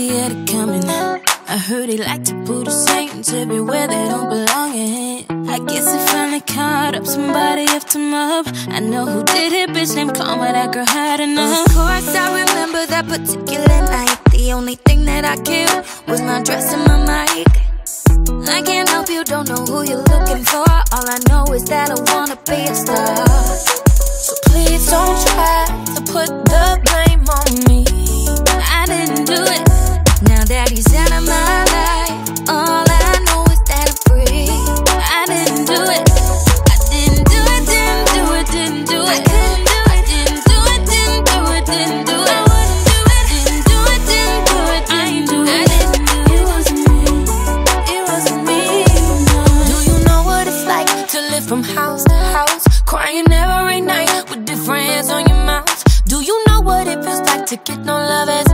I heard he like to put his saints everywhere they don't belong in. I guess he finally caught up somebody up him up. I know who did it, bitch named Karma, that girl had enough. Of course, I remember that particular night. The only thing that I killed was my dress and my mic. I can't help you, don't know who you're looking for. All I know is that I wanna be a star. So please don't try to put the from house to house, crying every night with different hands on your mouth? Do you know what it feels like to get no love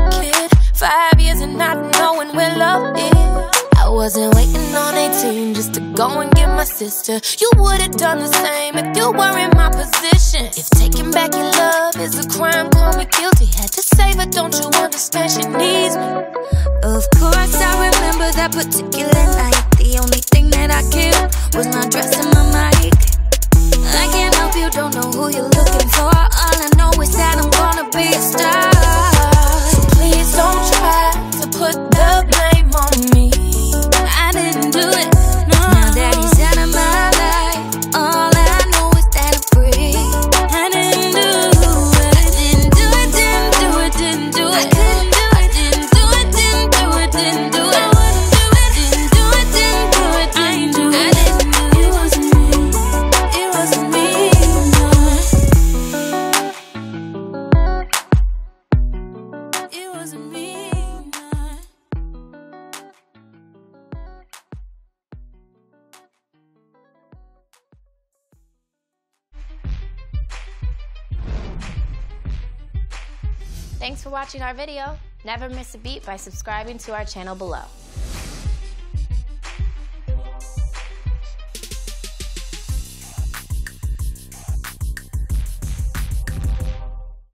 love is. I wasn't waiting on 18 just to go and get my sister. You would've done the same if you were in my position. If taking back your love is a crime, call me guilty. Had to save her, don't you understand? She needs me. Of course, I remember that particular night. The only thing that I killed was my dress and my mic. I can't help you, don't know who you're looking for. All I know is that I'm gonna be a star. Thanks for watching our video. Never miss a beat by subscribing to our channel below.